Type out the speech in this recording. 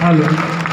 Valeu.